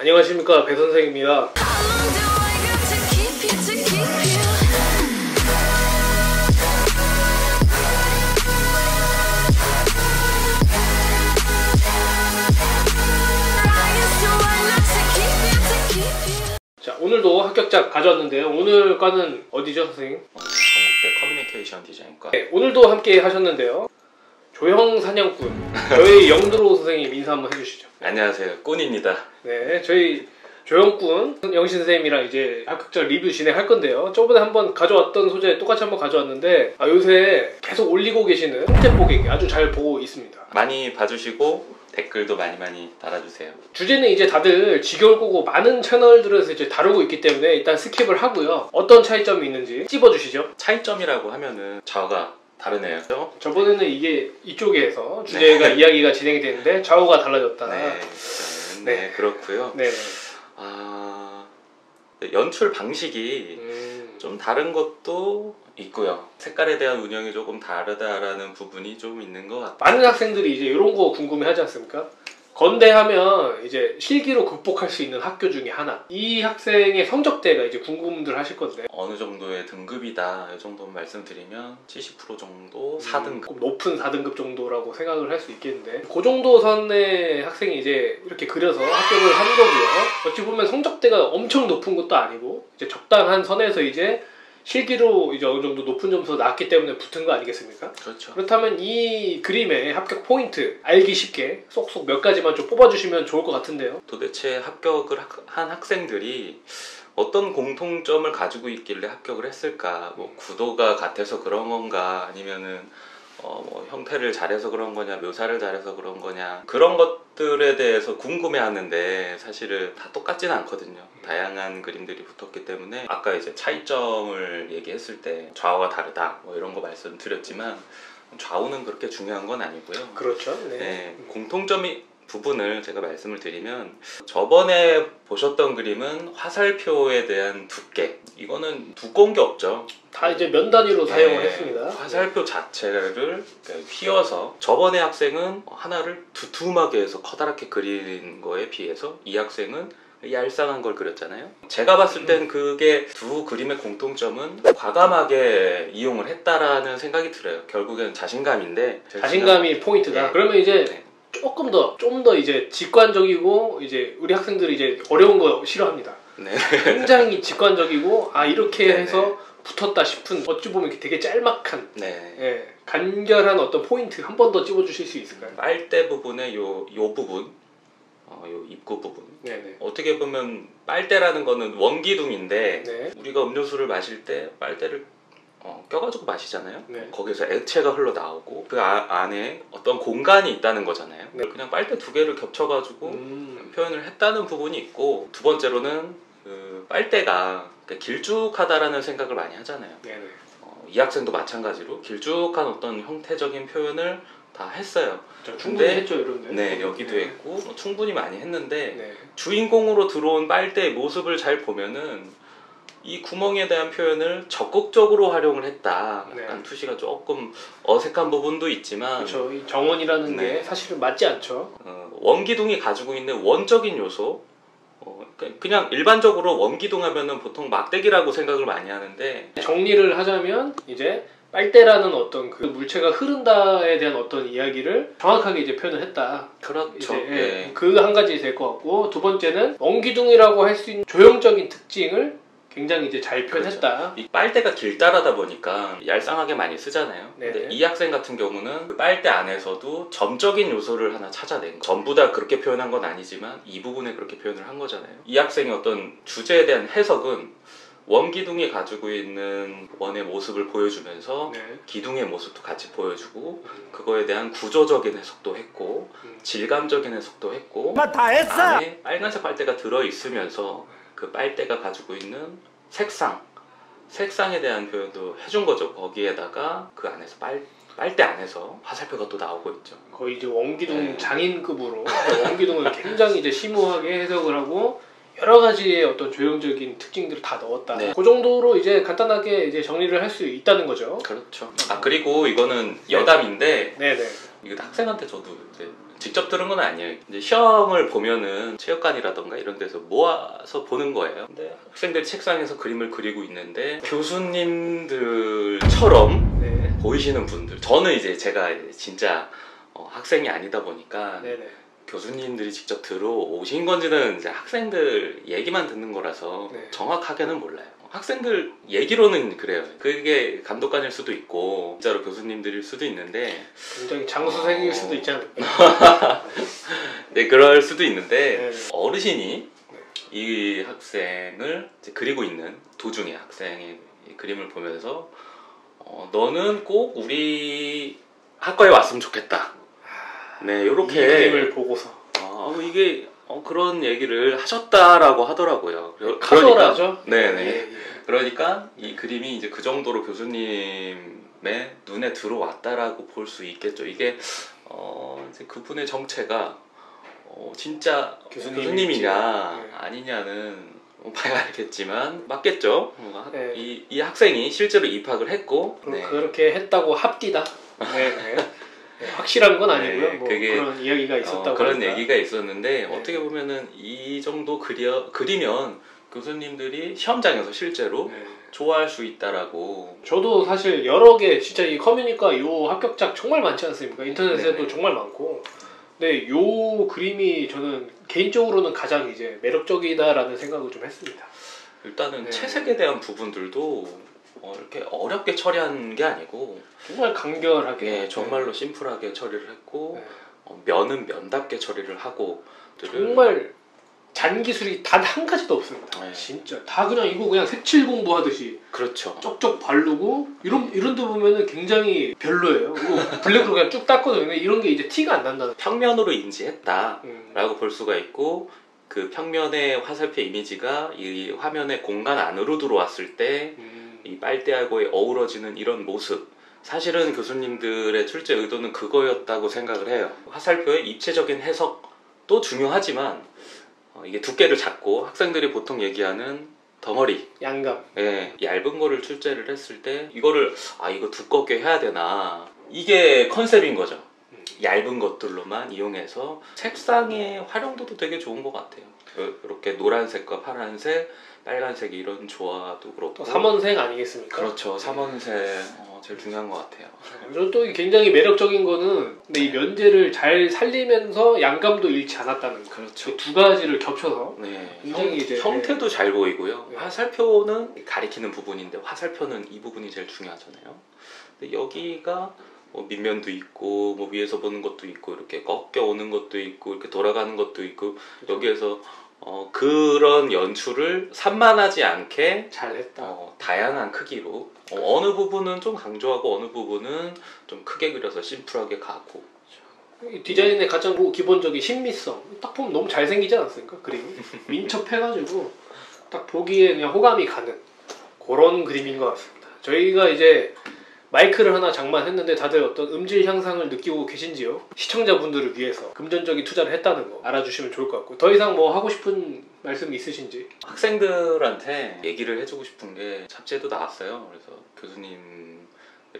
안녕하십니까 배 선생입니다. How long do I got to keep you, to keep you? Trying so hard not to keep you, to keep you. 자 오늘도 합격작 가져왔는데요. 오늘 과는 어디죠 선생님? 어, 커뮤니케이션 디자인과 네, 오늘도 함께 하셨는데요. 조형 사냥꾼 저희 영드로 선생님 인사 한번 해주시죠. 안녕하세요 꾼입니다 네, 저희 조형꾼 영신 선생님이랑 이제 합격자 리뷰 진행할 건데요. 저번에 한번 가져왔던 소재 똑같이 한번 가져왔는데 아, 요새 계속 올리고 계시는 홍대뽀개기 아주 잘 보고 있습니다. 많이 봐주시고 댓글도 많이 많이 달아주세요 주제는 이제 다들 지겨울 거고 많은 채널들에서 이제 다루고 있기 때문에 일단 skip을 하고요. 어떤 차이점이 있는지 찝어주시죠. 차이점이라고 하면은 좌우가 다르네요 저번에는 이게 이쪽에서 주제가 이야기가 진행이 되는데 좌우가 달라졌다. 네, 네. 일단은 네, 그렇고요 네. 아 네, 연출 방식이 음, 좀 다른 것도 있고요 색깔에 대한 운영이 조금 다르다라는 부분이 좀 있는 것 같아요 많은 학생들이 이제 이런 거 궁금해하지 않습니까? 건대하면 이제 실기로 극복할 수 있는 학교 중에 하나. 이 학생의 성적대가 이제 궁금들 하실 건데 어느 정도의 등급이다 이 정도만 말씀드리면 70% 정도 음, 4등급 좀 높은 4등급 정도라고 생각을 할 수 있겠는데 그 정도 선의 학생이 이제 이렇게 그려서 합격을 한 거고요. 어찌 보면 성적대가 엄청 높은 것도 아니고 이제 적당한 선에서 이제 실기로 이제 어느 정도 높은 점수 나왔기 때문에 붙은 거 아니겠습니까? 그렇죠 그렇다면 이 그림의 합격 포인트 알기 쉽게 쏙쏙 몇 가지만 좀 뽑아주시면 좋을 것 같은데요. 도대체 합격을 학- 한 학생들이 어떤 공통점을 가지고 있길래 합격을 했을까? 뭐 구도가 같아서 그런 건가? 아니면은 어, 뭐 형태를 잘해서 그런 거냐? 묘사를 잘해서 그런 거냐? 그런 것들에 대해서 궁금해하는데 사실은 다 똑같지는 않거든요. 다양한 그림들이 붙었기 때문에 아까 이제 차이점을 얘기했을 때 좌우가 다르다 뭐 이런 거 말씀드렸지만 좌우는 그렇게 중요한 건 아니고요. 그렇죠. 네. 네, 공통점이 부분을 제가 말씀을 드리면 저번에 보셨던 그림은 화살표에 대한 두께 이거는 두꺼운 게 없죠. 다 이제 면 단위로 사용을 네, 했습니다. 화살표 자체를 그러니까 휘어서 저번에 학생은 하나를 두툼하게 해서 커다랗게 그린 거에 비해서 이 학생은 얄쌍한 걸 그렸잖아요. 제가 봤을 땐 그게 두 그림의 공통점은 과감하게 이용을 했다라는 생각이 들어요. 결국엔 자신감인데 자신감이 포인트다. 네. 그러면 이제 네. 조금 더, 좀 더 이제 직관적이고 이제 우리 학생들이 이제 어려운 거 싫어합니다. 네. 굉장히 직관적이고 아 이렇게 네, 해서 붙었다 싶은 어찌 보면 되게 짤막한 네. 예, 간결한 어떤 포인트 한 번 더 찝어주실 수 있을까요? 빨대 부분의 요, 요 부분, 어, 요 입구 부분. 네네. 어떻게 보면 빨대라는 거는 원기둥인데 네. 우리가 음료수를 마실 때 빨대를 어, 껴가지고 마시잖아요. 네. 거기서 액체가 흘러 나오고 그 아- 안에 어떤 공간이 있다는 거잖아요. 네. 그냥 빨대 두 개를 겹쳐가지고 음, 표현을 했다는 부분이 있고 두 번째로는 그 빨대가 그러니까 길쭉하다라는 생각을 많이 하잖아요. 네네. 어, 이 학생도 마찬가지로 길쭉한 어떤 형태적인 표현을 다 했어요. 저 충분히 근데- 했죠 이런데. 네, 여기도 했고 뭐 충분히 많이 했는데 네. 주인공으로 들어온 빨대의 모습을 잘 보면은 이 구멍에 대한 표현을 적극적으로 활용을 했다. 네. 약간 투시가 조금 어색한 부분도 있지만 그렇죠. 이 정원이라는 네. 게 사실은 맞지 않죠. 어, 원기둥이 가지고 있는 원적인 요소 어, 그- 그냥 일반적으로 원기둥 하면은 보통 막대기라고 생각을 많이 하는데 정리를 하자면 이제 빨대라는 어떤 그 물체가 흐른다에 대한 어떤 이야기를 정확하게 이제 표현을 했다. 그렇죠. 예. 그한 가지 될 것 같고 두 번째는 원기둥이라고 할 수 있는 조형적인 특징을 굉장히 이제 잘 표현했다. 이 빨대가 길다라다 보니까 얄쌍하게 많이 쓰잖아요. 네네. 근데 이 학생 같은 경우는 그 빨대 안에서도 점적인 요소를 하나 찾아낸 거. 전부 다 그렇게 표현한 건 아니지만 이 부분에 그렇게 표현을 한 거잖아요. 이 학생의 어떤 주제에 대한 해석은 원기둥이 가지고 있는 원의 모습을 보여주면서 네. 기둥의 모습도 같이 보여주고 그거에 대한 구조적인 해석도 했고 음. 질감적인 해석도 했고 다 했어. 안에 빨간색 빨대가 들어 있으면서 그 빨대가 가지고 있는 색상, 색상에 대한 표현도 해준 거죠. 거기에다가 그 안에서 빨 빨대 안에서 화살표가 또 나오고 있죠. 거의 이제 원기둥 네. 장인급으로 원기둥을 굉장히 이제 심오하게 해석을 하고 여러 가지의 어떤 조형적인 특징들을 다 넣었다. 네. 그 정도로 이제 간단하게 이제 정리를 할 수 있다는 거죠. 그렇죠. 아 그리고 이거는 여담인데 네네. 이거 학생한테 저도 이제 직접 들은 건 아니에요. 이제 시험을 보면은 체육관이라던가 이런 데서 모아서 보는 거예요. 근데 학생들이 책상에서 그림을 그리고 있는데 교수님들처럼 네. 보이시는 분들. 저는 이제 제가 진짜 어, 학생이 아니다 보니까 네네. 교수님들이 직접 들어오신 건지는 이제 학생들 얘기만 듣는 거라서 네. 정확하게는 몰라요. 학생들 얘기로는 그래요. 그게 감독관일 수도 있고 진짜로 교수님들일 수도 있는데 굉장히 장수생일 어. 수도 있지 않을까. 네 그럴 수도 있는데 네. 어르신이 이 학생을 그리고 있는 도중에 학생의 이 그림을 보면서 어, 너는 꼭 우리 학과에 왔으면 좋겠다. 네이 이렇게 그림을 보고서 아, 이게 어, 그런 얘기를 하셨다라고 하더라고요. 그러- 카더라죠. 네네. 예, 예. 그러니까 이 그림이 이제 그 정도로 교수님의 눈에 들어왔다라고 볼 수 있겠죠. 이게 어, 이제 그분의 정체가 어, 진짜 교수님일지. 교수님이냐 네. 아니냐는 뭐 봐야 알겠지만 맞겠죠. 네. 이, 이 학생이 실제로 입학을 했고 네. 그렇게 했다고 합디다. 네, 네. 네, 확실한 건 아니고요. 네, 뭐 그게, 그런 이야기가 있었다고 어, 그런 하니까. 얘기가 있었는데 네. 어떻게 보면은 이 정도 그려 그리면 교수님들이 시험장에서 실제로 네. 좋아할 수 있다라고 저도 사실 여러 개 진짜 이 커뮤니카 요 합격작 정말 많지 않습니까? 인터넷에도 네네. 정말 많고. 근데 요 그림이 저는 개인적으로는 가장 이제 매력적이다라는 생각을 좀 했습니다. 일단은 네. 채색에 대한 부분들도 어, 이렇게 어렵게 처리한 게 아니고 정말 간결하게. 예, 정말로 심플하게 처리를 했고 네. 어, 면은 면답게 처리를 하고 정말 잔 기술이 단 한 가지도 없습니다. 네. 진짜 다 그냥 이거 그냥 색칠 공부하듯이 그렇죠. 쪽쪽 바르고 이런 이런 데 보면은 굉장히 별로예요. 이거 블랙으로 그냥 쭉 닦거든요. 이런 게 이제 티가 안 난다는. 평면으로 인지했다라고 음. 볼 수가 있고 그 평면의 화살표 이미지가 이 화면의 공간 안으로 들어왔을 때 음. 이 빨대하고의 어우러지는 이런 모습. 사실은 교수님들의 출제 의도는 그거였다고 생각을 해요. 화살표의 입체적인 해석도 중요하지만 어, 이게 두께를 잡고 학생들이 보통 얘기하는 덩어리. 양감. 예, 얇은 거를 출제를 했을 때 이거를 아 이거 두껍게 해야 되나. 이게 컨셉인 거죠. 음. 얇은 것들로만 이용해서 색상의 활용도도 되게 좋은 것 같아요. 그- 이렇게 노란색과 파란색 빨간색 이런 조화도 그렇고 또 삼원색 아니겠습니까? 그렇죠 삼원색 어, 제일 중요한 것 같아요 그리고 또 굉장히 매력적인 거는 근데 이 면제를 잘 살리면서 양감도 잃지 않았다는 거. 그렇죠 그두 가지를 겹쳐서 네, 굉장히 형, 이제- 형태도 잘 보이고요. 네. 화살표는 가리키는 부분인데 화살표는 이 부분이 제일 중요하잖아요. 근데 여기가 뭐 밑면도 있고 뭐 위에서 보는 것도 있고 이렇게 꺾여 오는 것도 있고 이렇게 돌아가는 것도 있고 여기에서 어, 그런 연출을 산만하지 않게 잘했다. 어, 다양한 크기로 어, 느 부분은 좀 강조하고 어느 부분은 좀 크게 그려서 심플하게 가고 이 디자인의 가장 고- 기본적인 신미성. 딱 보면 너무 잘생기지 않았습니까? 그림이 민첩해가지고 딱 보기에 그냥 호감이 가는 그런 그림인 것 같습니다. 저희가 이제 마이크를 하나 장만했는데 다들 어떤 음질 향상을 느끼고 계신지요? 시청자분들을 위해서 금전적인 투자를 했다는 거 알아주시면 좋을 것 같고 더 이상 뭐 하고 싶은 말씀 있으신지 학생들한테 얘기를 해주고 싶은 게 잡지에도 나왔어요. 그래서 교수님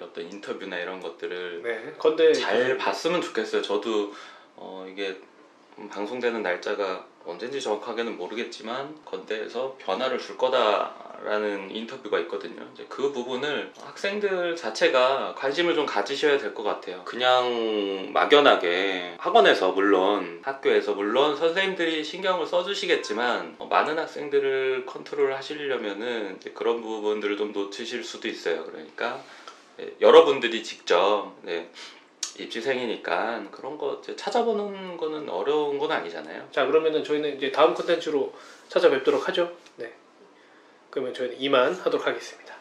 어떤 인터뷰나 이런 것들을 네 건데 잘 봤으면 좋겠어요. 저도 어, 이게 방송되는 날짜가 언젠지 정확하게는 모르겠지만 건대에서 변화를 줄 거다라는 인터뷰가 있거든요. 이제 그 부분을 학생들 자체가 관심을 좀 가지셔야 될 것 같아요. 그냥 막연하게 학원에서 물론 학교에서 물론 선생님들이 신경을 써주시겠지만 어, 많은 학생들을 컨트롤 하시려면은 그런 부분들을 좀 놓치실 수도 있어요. 그러니까 네, 여러분들이 직접 네, 입시생이니까 그런 거 찾아보는 거는 어려운 건 아니잖아요. 자 그러면은 저희는 이제 다음 콘텐츠로 찾아뵙도록 하죠. 네 그러면 저희는 이만 하도록 하겠습니다.